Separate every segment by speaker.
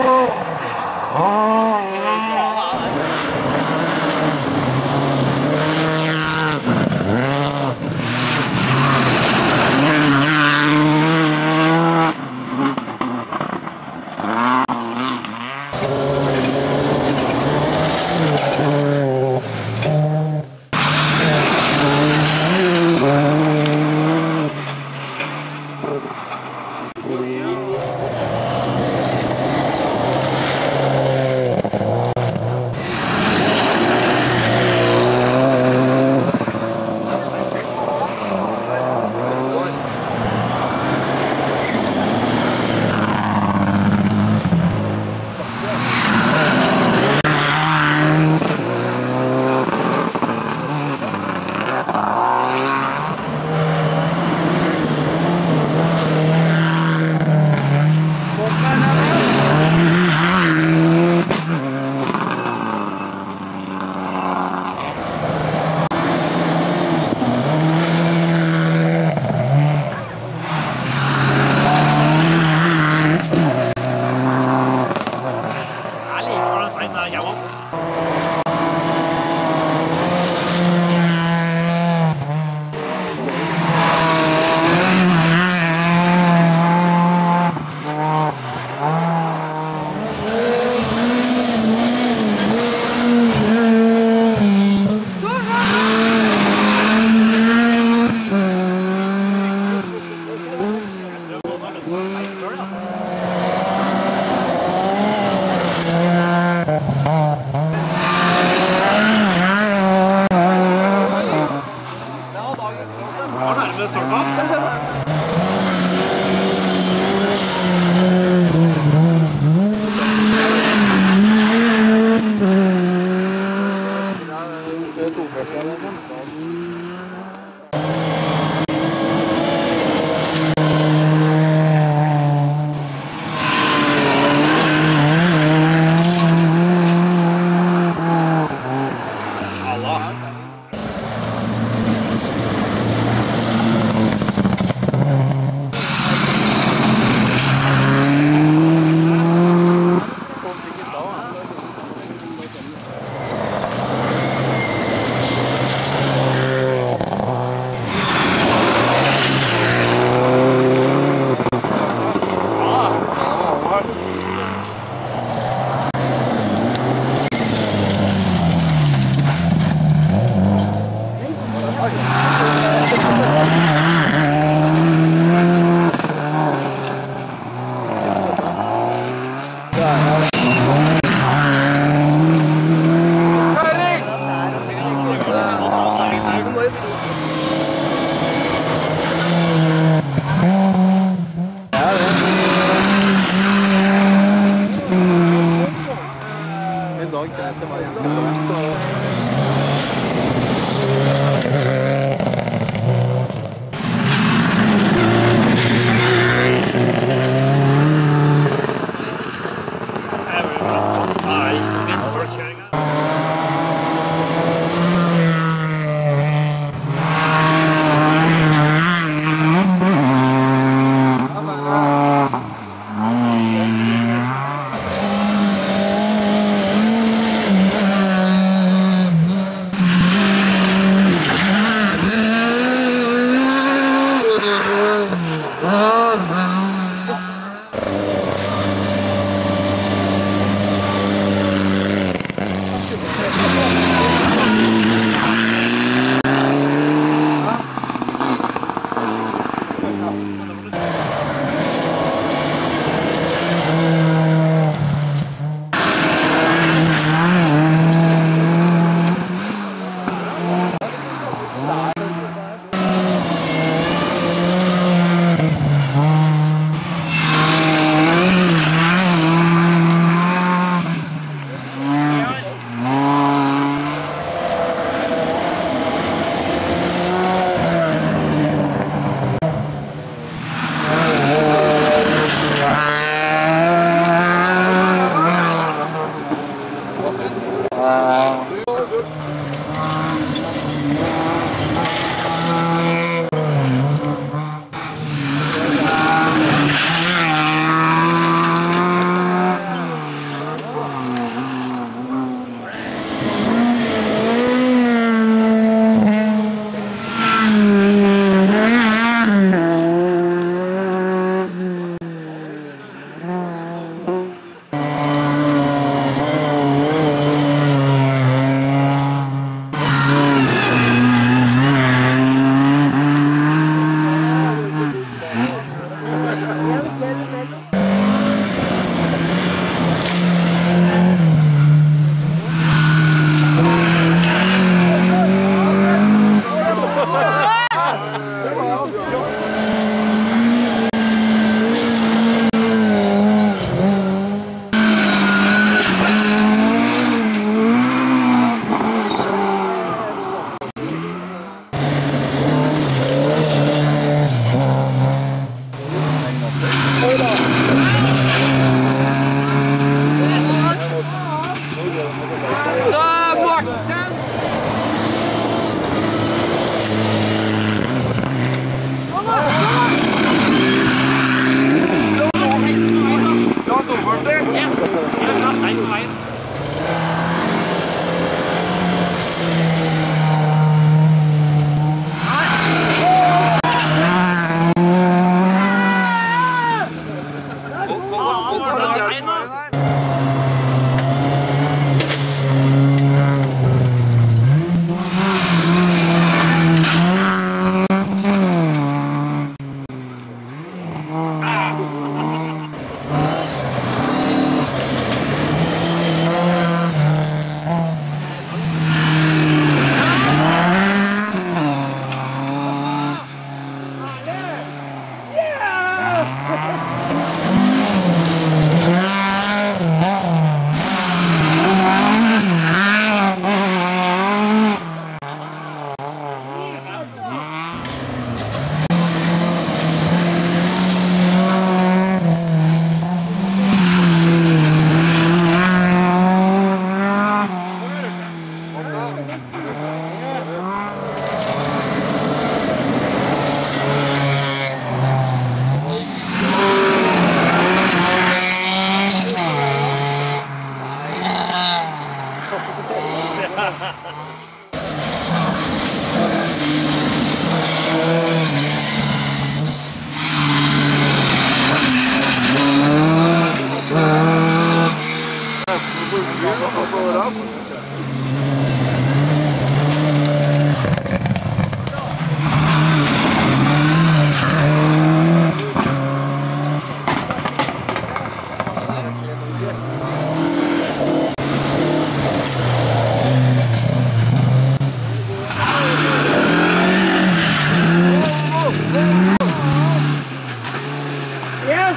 Speaker 1: Oh. sort of off. Bye.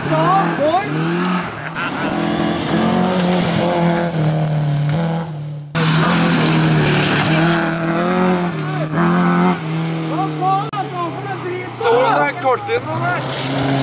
Speaker 1: USA får Hva faen? Hvorfor den driten? Så den kortene der?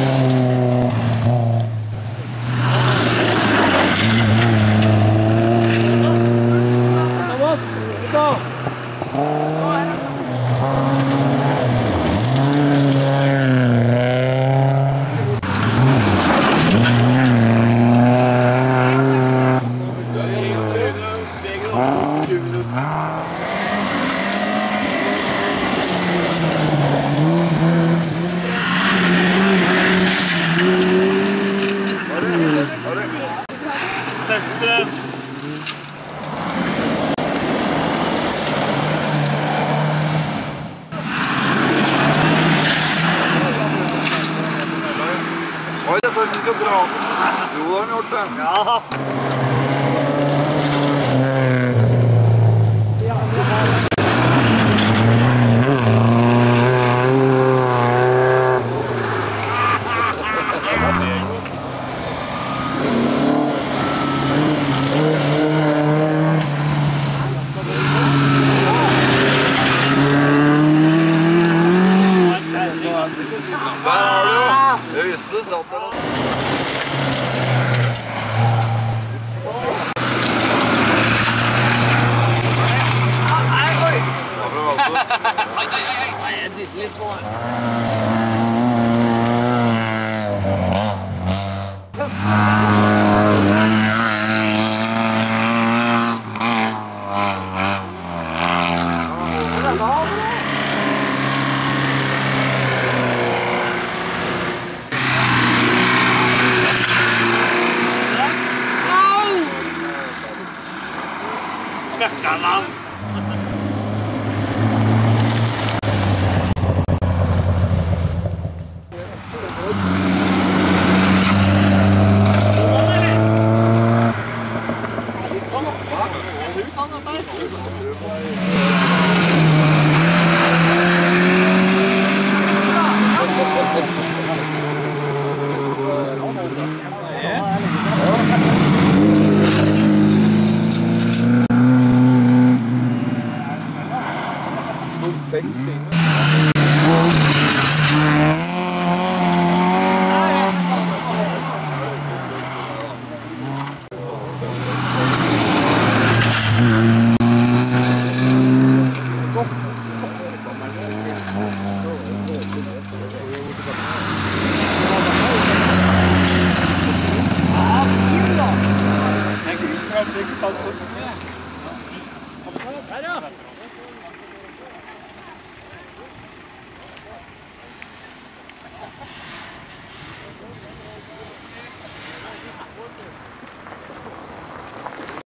Speaker 1: 好。不要你拍。哈哈哈。我来。啊。我来。哎，死死的。Ay, ay, ay, ay, let's go on. Ah.